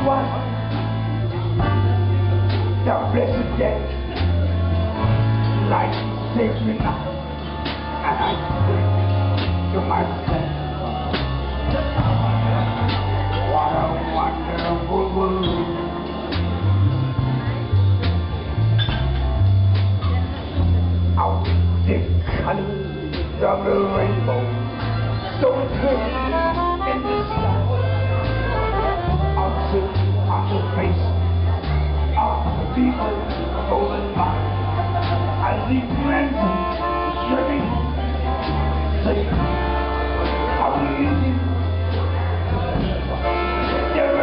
over the blessed death. Life saved me now, and I pray to myself. What a wonderful world. Out the colors of the rainbow, so perfect in the sky. face of the people of Golden Park. I leave you stripping, safe. I will leave you. They're.